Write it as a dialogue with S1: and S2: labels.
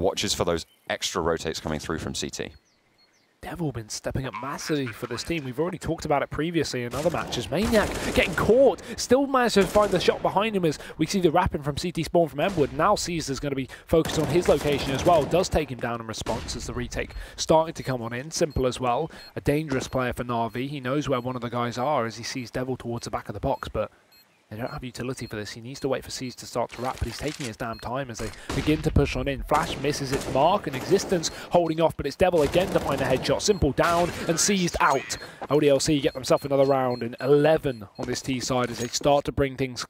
S1: watches for those extra rotates coming through from CT.
S2: Devil been stepping up massively for this team. We've already talked about it previously in other matches. Maniac getting caught, still managed to find the shot behind him as we see the wrapping from CT Spawn from Emwood. Now Caesar's going to be focused on his location as well. Does take him down in response as the retake starting to come on in. s1mple as well. A dangerous player for Na'Vi. He knows where one of the guys are as he sees Devil towards the back of the box, but they don't have utility for this. He needs to wait for seized to start to wrap, but he's taking his damn time as they begin to push on in. Flash misses its mark and ex6TenZ holding off, but it's Devil again to find a headshot. s1mple down and seized out. LDLC get themselves another round and 11 on this T side as they start to bring things